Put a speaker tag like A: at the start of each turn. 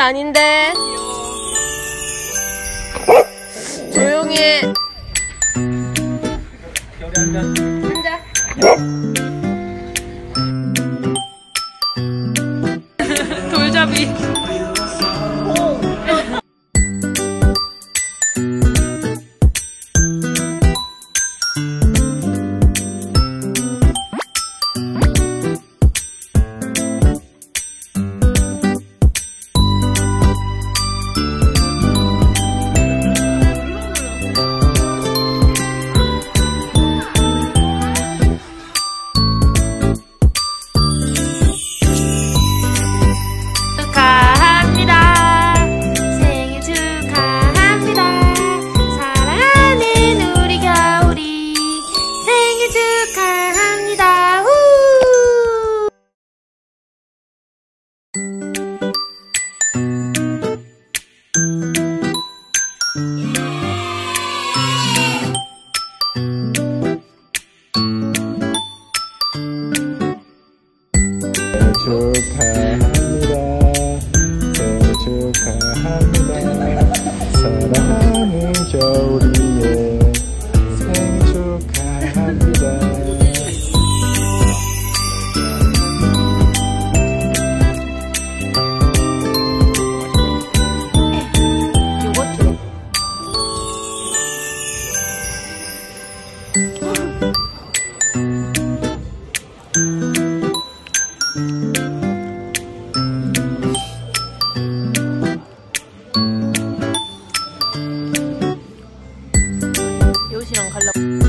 A: 아닌데. 조용히 해. 앉아. 돌잡이. 축하합니다. 더 축하합니다. 사랑하는 겨울이에
B: 생 축하합니다. 아저씨랑 갈라고.